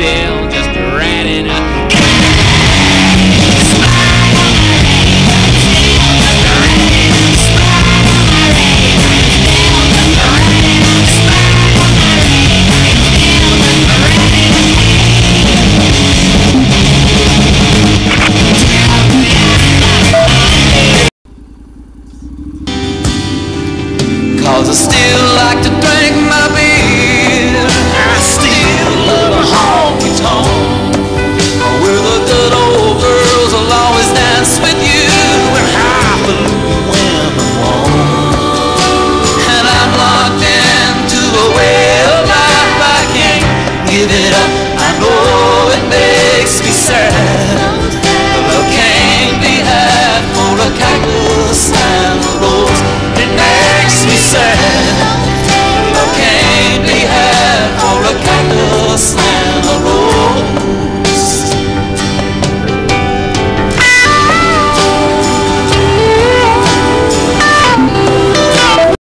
still.